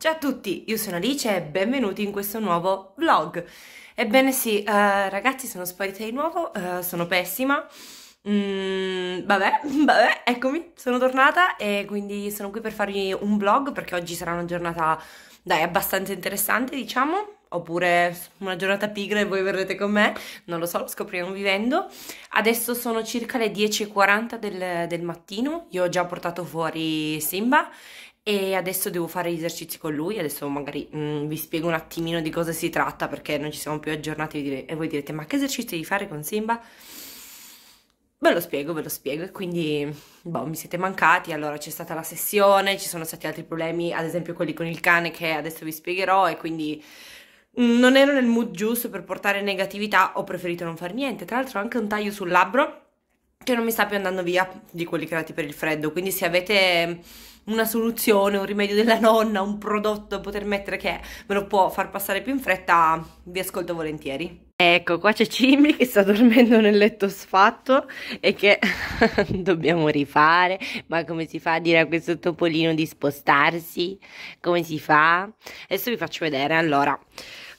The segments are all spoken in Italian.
Ciao a tutti, io sono Alice e benvenuti in questo nuovo vlog. Ebbene sì, uh, ragazzi sono sparita di nuovo, uh, sono pessima. Mm, vabbè, vabbè, eccomi, sono tornata e quindi sono qui per farvi un vlog perché oggi sarà una giornata, dai, abbastanza interessante, diciamo. Oppure una giornata pigra e voi verrete con me, non lo so, lo scopriremo vivendo. Adesso sono circa le 10.40 del, del mattino, io ho già portato fuori Simba e adesso devo fare gli esercizi con lui, adesso magari mm, vi spiego un attimino di cosa si tratta perché non ci siamo più aggiornati e voi direte ma che esercizi devi fare con Simba? Ve lo spiego, ve lo spiego e quindi boh, mi siete mancati, allora c'è stata la sessione, ci sono stati altri problemi, ad esempio quelli con il cane che adesso vi spiegherò e quindi non ero nel mood giusto per portare negatività, ho preferito non fare niente, tra l'altro ho anche un taglio sul labbro che non mi sta più andando via di quelli creati per il freddo, quindi se avete una soluzione, un rimedio della nonna, un prodotto da poter mettere che me lo può far passare più in fretta, vi ascolto volentieri. Ecco, qua c'è Cimmi che sta dormendo nel letto sfatto e che dobbiamo rifare. Ma come si fa a dire a questo topolino di spostarsi? Come si fa? Adesso vi faccio vedere. Allora,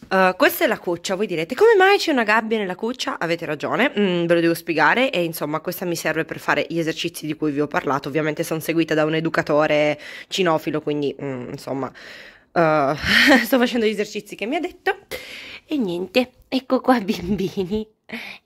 Uh, questa è la cuccia, voi direte come mai c'è una gabbia nella cuccia? Avete ragione, mm, ve lo devo spiegare e insomma questa mi serve per fare gli esercizi di cui vi ho parlato, ovviamente sono seguita da un educatore cinofilo quindi mm, insomma uh, sto facendo gli esercizi che mi ha detto e niente, ecco qua bambini,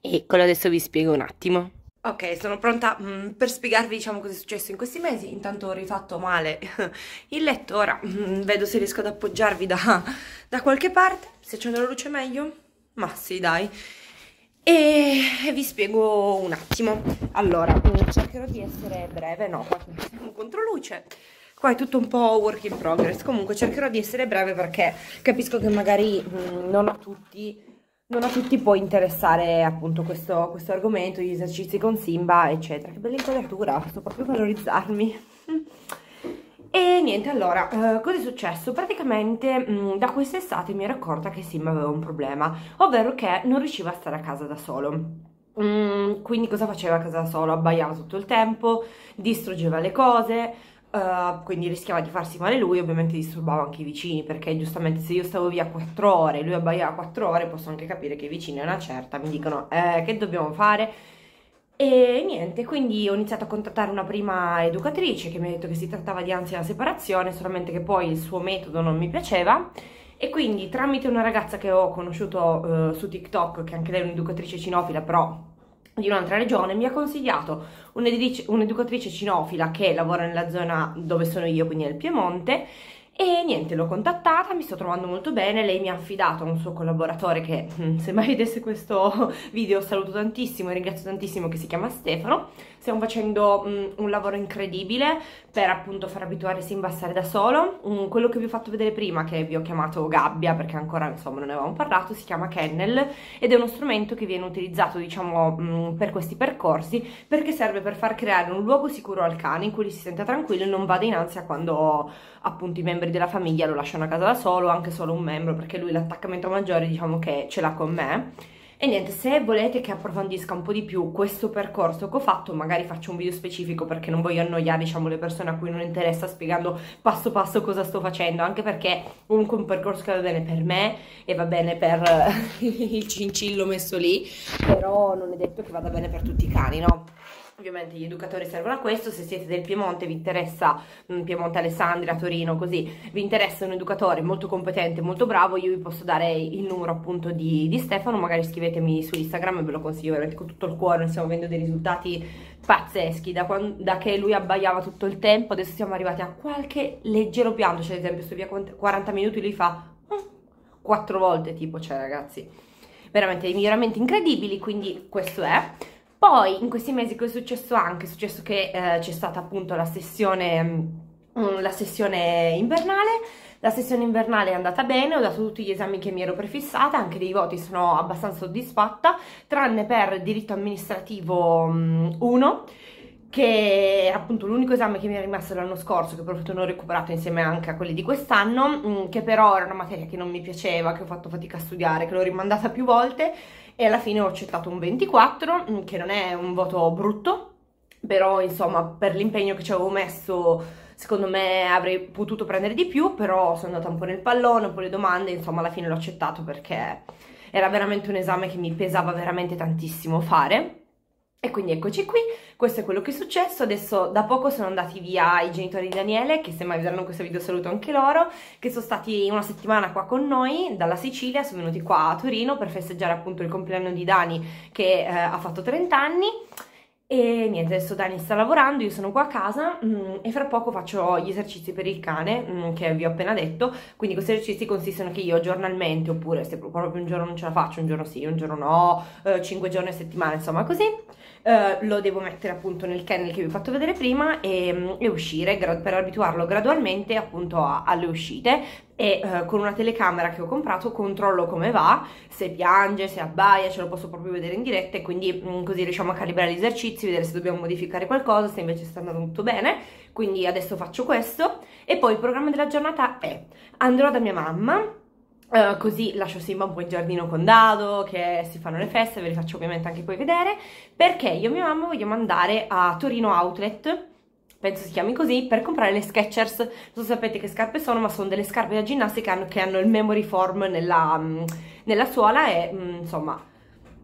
eccolo adesso vi spiego un attimo. Ok, sono pronta mm, per spiegarvi diciamo cosa è successo in questi mesi, intanto ho rifatto male il letto, ora mm, vedo se riesco ad appoggiarvi da, da qualche parte, se c'è la luce meglio, ma sì dai, e, vi spiego un attimo, allora mm, cercherò di essere breve, no, qua siamo contro luce, qua è tutto un po' work in progress, comunque cercherò di essere breve perché capisco che magari mm, non a tutti non a tutti può interessare appunto questo, questo argomento, gli esercizi con Simba, eccetera. Che bella inquadratura, sto proprio valorizzarmi. E niente, allora, eh, cosa è successo? Praticamente mh, mm, da quest'estate mi ero accorta che Simba aveva un problema, ovvero che non riusciva a stare a casa da solo. Mm, quindi cosa faceva a casa da solo? Abbaiava tutto il tempo, distruggeva le cose, Uh, quindi rischiava di farsi male lui, ovviamente disturbava anche i vicini, perché giustamente se io stavo via 4 ore e lui abbaiava 4 ore, posso anche capire che i vicini a una certa mi dicono eh, che dobbiamo fare? E niente, quindi ho iniziato a contattare una prima educatrice che mi ha detto che si trattava di ansia da separazione, solamente che poi il suo metodo non mi piaceva. E quindi tramite una ragazza che ho conosciuto uh, su TikTok, che anche lei è un'educatrice cinofila, però di un'altra regione mi ha consigliato un'educatrice cinofila che lavora nella zona dove sono io, quindi nel Piemonte, e niente, l'ho contattata, mi sto trovando molto bene, lei mi ha affidato a un suo collaboratore che mm, se mai vedesse questo video saluto tantissimo e ringrazio tantissimo che si chiama Stefano. Stiamo facendo um, un lavoro incredibile per appunto far abituare Simba a stare da solo. Um, quello che vi ho fatto vedere prima, che vi ho chiamato gabbia perché ancora insomma non ne avevamo parlato, si chiama Kennel ed è uno strumento che viene utilizzato diciamo um, per questi percorsi perché serve per far creare un luogo sicuro al cane in cui si senta tranquillo e non vada in ansia quando appunto i membri membri della famiglia lo lasciano a casa da solo, anche solo un membro, perché lui l'attaccamento maggiore diciamo che ce l'ha con me. E niente, se volete che approfondisca un po' di più questo percorso che ho fatto, magari faccio un video specifico perché non voglio annoiare, diciamo, le persone a cui non interessa spiegando passo passo cosa sto facendo, anche perché comunque un percorso che va bene per me e va bene per il cincillo messo lì, però non è detto che vada bene per tutti i cani, no? Ovviamente gli educatori servono a questo, se siete del Piemonte vi interessa, mm, Piemonte Alessandria, Torino, così, vi interessa un educatore molto competente, molto bravo, io vi posso dare il numero appunto di, di Stefano, magari scrivetemi su Instagram e ve lo consiglio veramente con tutto il cuore, stiamo avendo dei risultati pazzeschi, da, quando, da che lui abbaiava tutto il tempo, adesso siamo arrivati a qualche leggero pianto, cioè ad esempio sto via 40 minuti lui fa mm, 4 volte tipo, cioè ragazzi, veramente dei miglioramenti incredibili, quindi questo è. Poi in questi mesi cosa è successo anche? È successo che eh, c'è stata appunto la sessione, mm, la sessione invernale, la sessione invernale è andata bene, ho dato tutti gli esami che mi ero prefissata, anche dei voti sono abbastanza soddisfatta, tranne per diritto amministrativo 1, mm, che è appunto l'unico esame che mi è rimasto l'anno scorso, che per fortuna ho recuperato insieme anche a quelli di quest'anno, mm, che però era una materia che non mi piaceva, che ho fatto fatica a studiare, che l'ho rimandata più volte e alla fine ho accettato un 24, mm, che non è un voto brutto, però insomma per l'impegno che ci avevo messo secondo me avrei potuto prendere di più, però sono andata un po' nel pallone, un po' le domande, insomma alla fine l'ho accettato perché era veramente un esame che mi pesava veramente tantissimo fare. E quindi eccoci qui, questo è quello che è successo, adesso da poco sono andati via i genitori di Daniele, che se mai vedranno questo video saluto anche loro, che sono stati una settimana qua con noi dalla Sicilia, sono venuti qua a Torino per festeggiare appunto il compleanno di Dani che eh, ha fatto 30 anni. E niente, adesso Dani sta lavorando, io sono qua a casa mm, e fra poco faccio gli esercizi per il cane mm, che vi ho appena detto. Quindi questi esercizi consistono che io giornalmente, oppure se proprio un giorno non ce la faccio, un giorno sì, un giorno no, eh, 5 giorni a settimana, insomma così, eh, lo devo mettere appunto nel kennel che vi ho fatto vedere prima e, mm, e uscire per abituarlo gradualmente appunto a, alle uscite. E uh, con una telecamera che ho comprato controllo come va, se piange, se abbaia, ce lo posso proprio vedere in diretta e quindi mh, mm, così riusciamo a calibrare gli esercizi, vedere se dobbiamo modificare qualcosa, se invece sta andando tutto bene, quindi adesso faccio questo. E poi il programma della giornata è andrò da mia mamma, Uh, così lascio Simba un po' in giardino con Dado, che si fanno le feste, ve le faccio ovviamente anche poi vedere, perché io e mia mamma vogliamo andare a Torino Outlet, penso si chiami così, per comprare le Skechers. Non so sapete che scarpe sono, ma sono delle scarpe da ginnastica che hanno il memory form nella, mm, nella suola e mm, insomma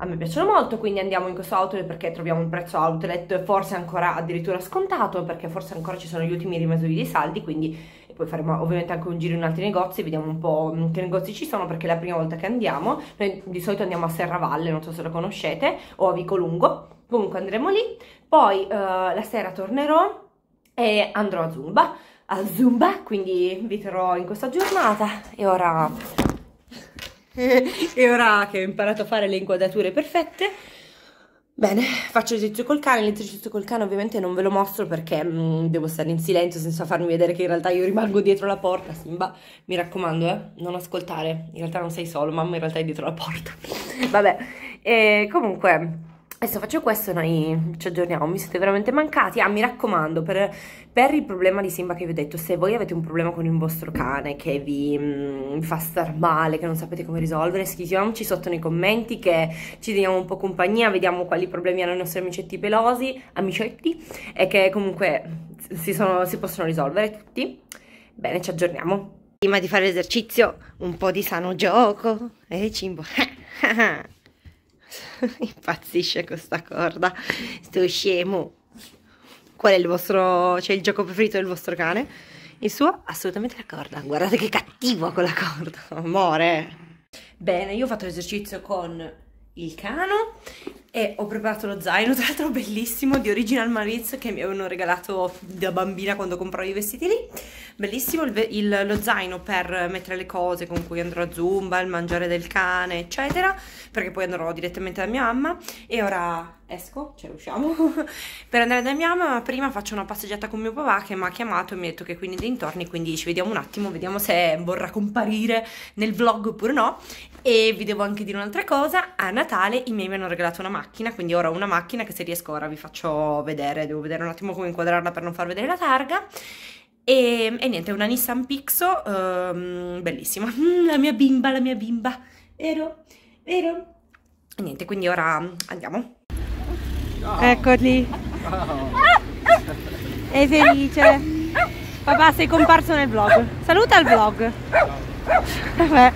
a me piacciono molto, quindi andiamo in questo outlet perché troviamo un prezzo outlet forse ancora addirittura scontato, perché forse ancora ci sono gli ultimi rimesuri di saldi, quindi poi faremo ovviamente anche un giro in altri negozi, vediamo un po' mm, che negozi ci sono perché è la prima volta che andiamo, noi di solito andiamo a Serravalle, non so se lo conoscete, o a Vicolungo, comunque andremo lì, poi uh, la sera tornerò e andrò a Zumba, a Zumba, quindi vi terrò in questa giornata. E ora, e ora che ho imparato a fare le inquadrature perfette, Bene, faccio l'esercizio col cane, l'esercizio col cane ovviamente non ve lo mostro perché mh, mm, devo stare in silenzio senza farmi vedere che in realtà io rimango dietro la porta, Simba, mi raccomando eh, non ascoltare, in realtà non sei solo, mamma in realtà è dietro la porta, vabbè, e comunque Adesso faccio questo, noi ci aggiorniamo, mi siete veramente mancati. Ah, mi raccomando, per, per, il problema di Simba che vi ho detto, se voi avete un problema con il vostro cane che vi mh, mm, fa star male, che non sapete come risolvere, scriviamoci sotto nei commenti che ci teniamo un po' compagnia, vediamo quali problemi hanno i nostri amicetti pelosi, amicetti, e che comunque si, sono, si possono risolvere tutti. Bene, ci aggiorniamo. Prima di fare l'esercizio, un po' di sano gioco. Eh, Cimbo. Impazzisce questa corda. Sto scemo. Qual è il vostro... c'è il gioco preferito del vostro cane? Il suo? Assolutamente la corda. Guardate che cattivo con la corda. Amore. Bene, io ho fatto l'esercizio con il cano e ho preparato lo zaino, tra l'altro bellissimo, di Original Marines che mi avevano regalato da bambina quando compravo i vestiti lì. Bellissimo il, il, lo zaino per mettere le cose con cui andrò a Zumba, il mangiare del cane, eccetera, perché poi andrò direttamente da mia mamma e ora esco, cioè usciamo, per andare da mia mamma, ma prima faccio una passeggiata con mio papà che mi ha chiamato e mi ha detto che quindi dintorni, quindi ci vediamo un attimo, vediamo se vorrà comparire nel vlog oppure no. E vi devo anche dire un'altra cosa, a Natale i miei mi hanno regalato una macchina, quindi ora ho una macchina che se riesco ora vi faccio vedere, devo vedere un attimo come inquadrarla per non far vedere la targa. E, e niente, una Nissan Pixo, um, bellissima, la mia bimba, la mia bimba, vero? Vero? E niente, quindi ora andiamo. Ciao. Eccoli. Ciao. È felice. Papà, sei comparso nel vlog. Saluta il vlog. Vabbè.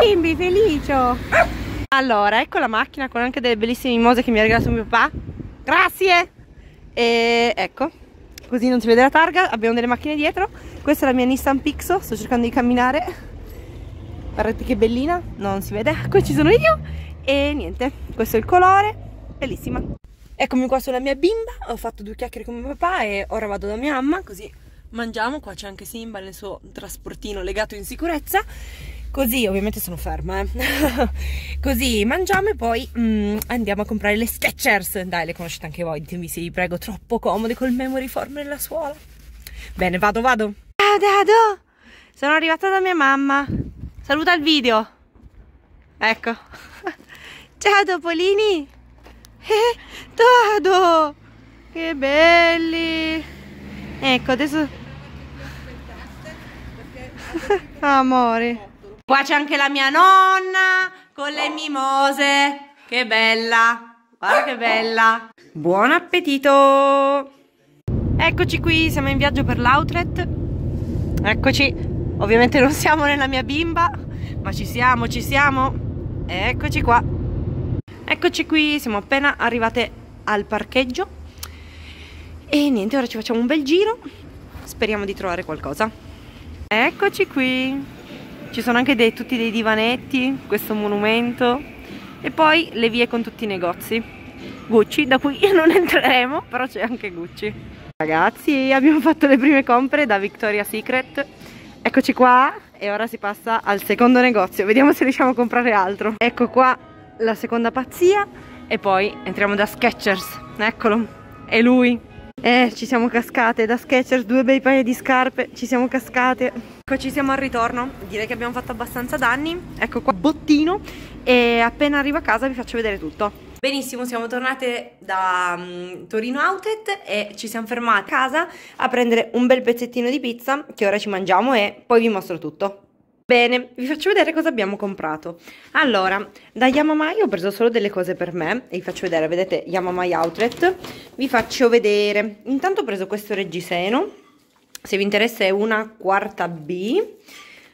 Bimbi, felice. Allora, ecco la macchina con anche delle bellissime mimose che mi ha regalato mio papà. Grazie. E ecco, così non si vede la targa. Abbiamo delle macchine dietro. Questa è la mia Nissan Pixo. Sto cercando di camminare. Guardate che bellina. Non si vede. Qui ci sono io. E niente, questo è il colore. Bellissima. Eccomi qua sulla mia bimba, ho fatto due chiacchiere con mio papà e ora vado da mia mamma, così mangiamo, qua c'è anche Simba nel suo trasportino legato in sicurezza, così ovviamente sono ferma, eh. così mangiamo e poi mm, andiamo a comprare le Skechers, dai le conoscete anche voi, ditemi se vi prego, troppo comode col memory form nella suola. Bene, vado, vado. Ciao Dado, sono arrivata da mia mamma, saluta il video, ecco. Ciao Topolini. Eh, Dodo! Che belli! Ecco, adesso... Amore. Qua c'è anche la mia nonna con le mimose. Che bella! Guarda che bella! Buon appetito! Eccoci qui, siamo in viaggio per l'outlet. Eccoci, ovviamente non siamo nella mia bimba, ma ci siamo, ci siamo. Eccoci qua. Eccoci qui, siamo appena arrivate al parcheggio. E niente, ora ci facciamo un bel giro. Speriamo di trovare qualcosa. Eccoci qui. Ci sono anche dei, tutti dei divanetti, questo monumento. E poi le vie con tutti i negozi. Gucci, da cui non entreremo, però c'è anche Gucci. Ragazzi abbiamo fatto le prime compere da Victoria's Secret Eccoci qua e ora si passa al secondo negozio Vediamo se riusciamo a comprare altro Ecco qua la seconda pazzia E poi entriamo da Skechers Eccolo, è lui Eh, ci siamo cascate da Skechers Due bei paia di scarpe, ci siamo cascate. Ecco, ci siamo al ritorno. Direi che abbiamo fatto abbastanza danni. Ecco qua, bottino. E appena arrivo a casa vi faccio vedere tutto. Benissimo, siamo tornate da um, Torino Outlet e ci siamo fermate a casa a prendere un bel pezzettino di pizza che ora ci mangiamo e poi vi mostro tutto. Bene, vi faccio vedere cosa abbiamo comprato. Allora, da Yamamai ho preso solo delle cose per me e vi faccio vedere, vedete Yamamai Outlet. Vi faccio vedere. Intanto ho preso questo reggiseno, se vi interessa è una quarta B.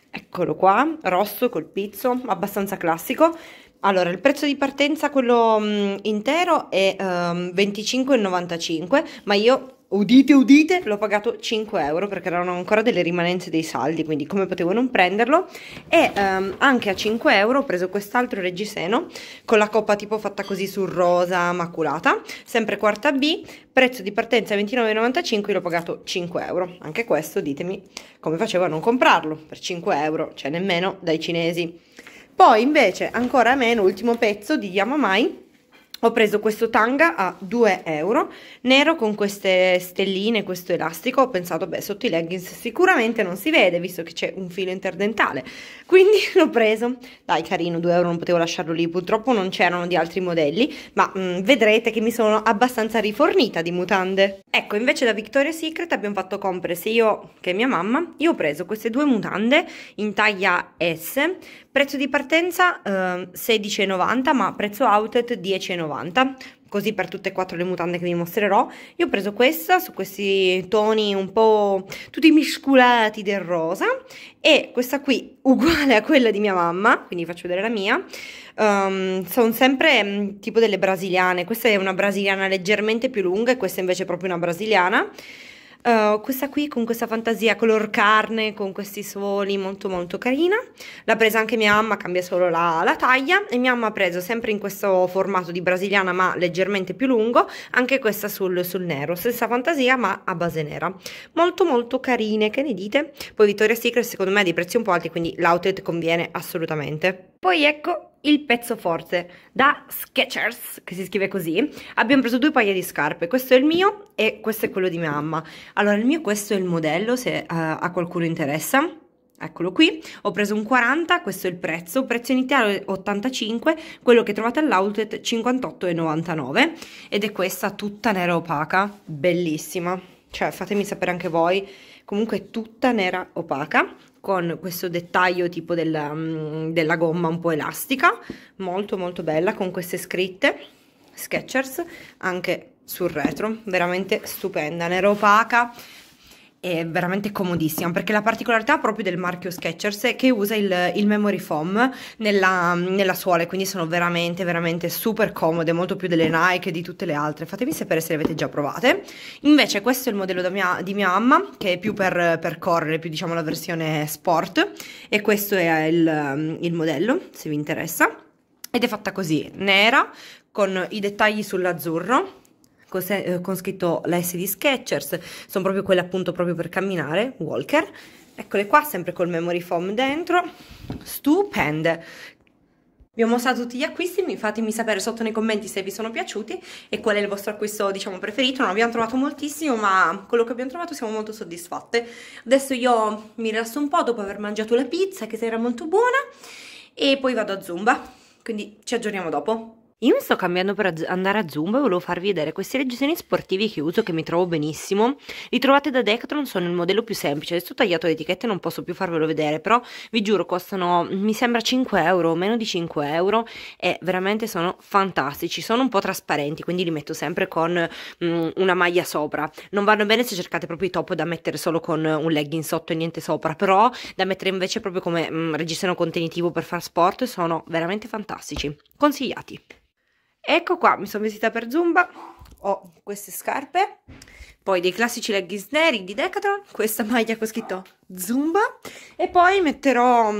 Eccolo qua, rosso col pizzo, abbastanza classico. Allora, il prezzo di partenza, quello mh, mm, intero, è um, ehm, 25,95, ma io, udite udite, l'ho pagato 5 euro perché erano ancora delle rimanenze dei saldi, quindi come potevo non prenderlo. E um, anche a 5 euro ho preso quest'altro reggiseno con la coppa tipo fatta così sul rosa maculata, sempre quarta B, prezzo di partenza 29,95, l'ho pagato 5 euro. Anche questo ditemi come facevo a non comprarlo per 5 euro, cioè nemmeno dai cinesi. Poi invece ancora a me l'ultimo pezzo di Yamamai ho preso questo tanga a 2 euro, nero con queste stelline, questo elastico, ho pensato beh sotto i leggings sicuramente non si vede visto che c'è un filo interdentale, quindi l'ho preso, dai carino 2 euro non potevo lasciarlo lì, purtroppo non c'erano di altri modelli, ma mh, mm, vedrete che mi sono abbastanza rifornita di mutande. Ecco invece da Victoria's Secret abbiamo fatto compere sia io che mia mamma, io ho preso queste due mutande in taglia S, prezzo di partenza eh, 16,90 ma prezzo outlet 10,90 1,90 così per tutte e quattro le mutande che vi mostrerò. Io ho preso questa su questi toni un po' tutti misculati del rosa e questa qui uguale a quella di mia mamma quindi faccio vedere la mia um, sono sempre um, tipo delle brasiliane. Questa è una brasiliana leggermente più lunga e questa invece è proprio una brasiliana Uh, questa qui con questa fantasia color carne, con questi suoli molto molto carina. L'ha presa anche mia mamma, cambia solo la, la, taglia. E mia mamma ha preso sempre in questo formato di brasiliana ma leggermente più lungo, anche questa sul, sul nero. Stessa fantasia ma a base nera. Molto molto carine, che ne dite? Poi Victoria's Secret secondo me ha dei prezzi un po' alti, quindi l'outlet conviene assolutamente. Poi ecco il pezzo forte da Skechers, che si scrive così. Abbiamo preso due paia di scarpe, questo è il mio e questo è quello di mia mamma. Allora, il mio questo è il modello, se uh, a qualcuno interessa. Eccolo qui, ho preso un 40, questo è il prezzo, prezzo iniziale 85, quello che trovate all'outlet 58,99 ed è questa tutta nera opaca, bellissima, cioè fatemi sapere anche voi, comunque tutta nera opaca, con questo dettaglio tipo della, mm, della gomma un po' elastica, molto molto bella, con queste scritte, Skechers, anche sul retro, veramente stupenda, nera opaca, è veramente comodissima perché la particolarità proprio del marchio Skechers è che usa il, il memory foam nella, nella, suola quindi sono veramente veramente super comode molto più delle Nike e di tutte le altre. Fatemi sapere se le avete già provate. Invece questo è il modello mia, di mia mamma che è più per, per, correre più diciamo la versione sport e questo è il, il modello se vi interessa. Ed è fatta così nera con i dettagli sull'azzurro con, eh, con scritto la S di Sketchers, sono proprio quelle appunto proprio per camminare, Walker. Eccole qua, sempre col memory foam dentro, stupende. Vi ho mostrato tutti gli acquisti, fatemi sapere sotto nei commenti se vi sono piaciuti e qual è il vostro acquisto, diciamo, preferito. Non abbiamo trovato moltissimo, ma quello che abbiamo trovato siamo molto soddisfatte. Adesso io mi rilasso un po' dopo aver mangiato la pizza, che era molto buona, e poi vado a Zumba, quindi ci aggiorniamo dopo. Io mi sto cambiando per andare a Zumba e volevo farvi vedere questi reggiseni sportivi che uso che mi trovo benissimo. Li trovate da Decathlon, sono il modello più semplice. Adesso ho tagliato le etichette non posso più farvelo vedere, però vi giuro costano, mi sembra 5 euro, meno di 5 euro e veramente sono fantastici. Sono un po' trasparenti, quindi li metto sempre con mm, una maglia sopra. Non vanno bene se cercate proprio i top da mettere solo con un legging sotto e niente sopra, però da mettere invece proprio come mm, reggiseno contenitivo per fare sport sono veramente fantastici. Consigliati. Ecco qua, mi sono vestita per Zumba, ho queste scarpe, poi dei classici leggings neri di Decathlon, questa maglia con scritto Zumba e poi metterò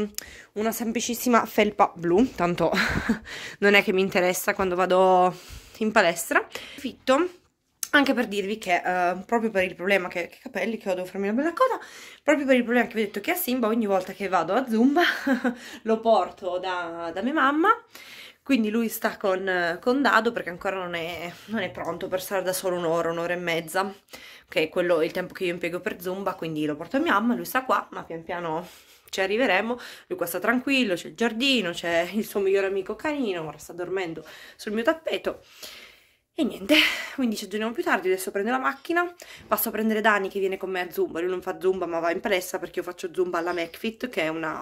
una semplicissima felpa blu, tanto non è che mi interessa quando vado in palestra. Fitto anche per dirvi che uh, proprio per il problema che, che capelli, che ho, devo farmi una bella coda, proprio per il problema che vi ho detto che a Simba ogni volta che vado a Zumba lo porto da, da mia mamma quindi lui sta con, con Dado perché ancora non è, non è, pronto per stare da solo un'ora, un'ora e mezza, che è quello il tempo che io impiego per Zumba, quindi lo porto a mia mamma, lui sta qua, ma pian piano ci arriveremo, lui qua sta tranquillo, c'è il giardino, c'è il suo migliore amico canino, ora sta dormendo sul mio tappeto, e niente, quindi ci aggiorniamo più tardi, adesso prendo la macchina, passo a prendere Dani che viene con me a Zumba, lui non fa Zumba ma va in palestra perché io faccio Zumba alla McFit, che è una,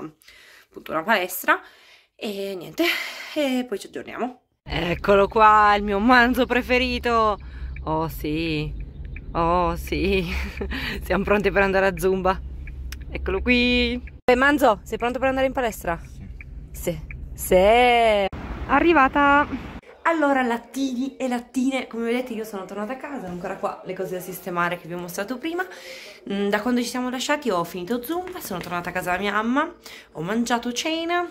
appunto una palestra, e niente, e poi ci aggiorniamo. Eccolo qua, il mio manzo preferito. Oh sì, oh sì, siamo pronti per andare a Zumba. Eccolo qui. E Manzo, sei pronto per andare in palestra? Sì. Sì. Sì. Arrivata. Allora, lattini e lattine, come vedete io sono tornata a casa, ancora qua le cose da sistemare che vi ho mostrato prima. Mm, da quando ci siamo lasciati ho finito Zumba, sono tornata a casa da mia mamma, ho mangiato cena,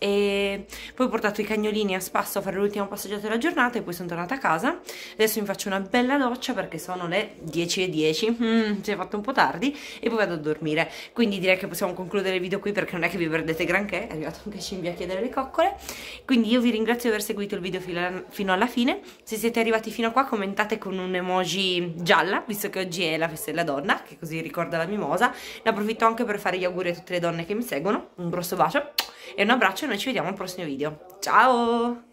e poi ho portato i cagnolini a spasso a fare l'ultima passeggiata della giornata e poi sono tornata a casa. Adesso mi faccio una bella doccia perché sono le 10 e 10 mm, si è fatto un po' tardi e poi vado a dormire. Quindi direi che possiamo concludere il video qui perché non è che vi perdete granché è arrivato anche Cimbi a chiedere le coccole. Quindi io vi ringrazio di aver seguito il video fino alla fine. Se siete arrivati fino a qua commentate con un emoji gialla visto che oggi è la festa della donna che così ricorda la mimosa. Ne approfitto anche per fare gli auguri a tutte le donne che mi seguono. Un grosso bacio e un abbraccio e noi ci vediamo al prossimo video. Ciao!